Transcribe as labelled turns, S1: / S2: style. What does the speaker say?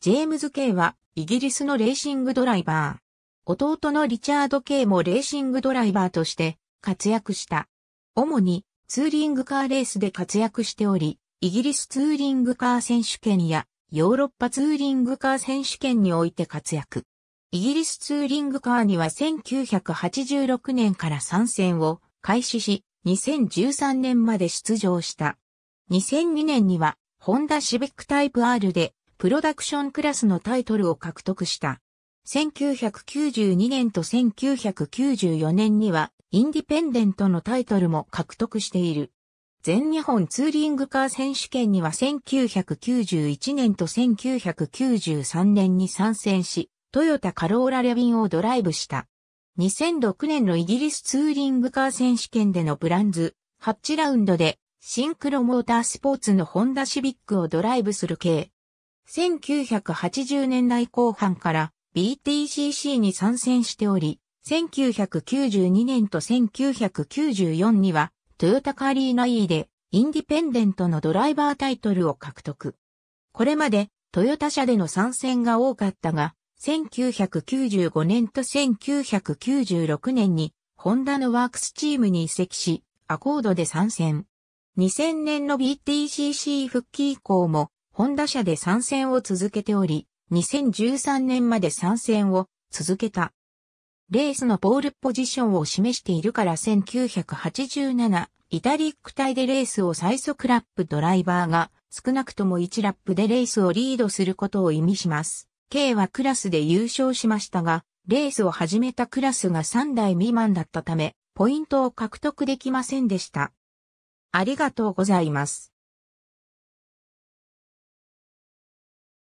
S1: ジェームズ・ケイはイギリスのレーシングドライバー。弟のリチャード・ケイもレーシングドライバーとして活躍した。主にツーリングカーレースで活躍しており、イギリスツーリングカー選手権やヨーロッパツーリングカー選手権において活躍。イギリスツーリングカーには1986年から参戦を開始し、2013年まで出場した。2002年には、ホンダシビックタイプ R でプロダクションクラスのタイトルを獲得した。1992年と1994年には、インディペンデントのタイトルも獲得している。全日本ツーリングカー選手権には1991年と1993年に参戦し、トヨタカローラレビンをドライブした。2006年のイギリスツーリングカー選手権でのブランズ、ハッチラウンドで、シンクロモータースポーツのホンダシビックをドライブする系。1980年代後半から BTCC に参戦しており、1992年と1994にはトヨタカリーナ E でインディペンデントのドライバータイトルを獲得。これまでトヨタ車での参戦が多かったが、1995年と1996年にホンダのワークスチームに移籍し、アコードで参戦。2000年の BTCC 復帰以降もホンダ社で参戦を続けており、2013年まで参戦を続けた。レースのポールポジションを示しているから1987、イタリック帯でレースを最速ラップドライバーが少なくとも1ラップでレースをリードすることを意味します。K はクラスで優勝しましたが、レースを始めたクラスが3台未満だったため、ポイントを獲得できませんでした。ありがとうございます。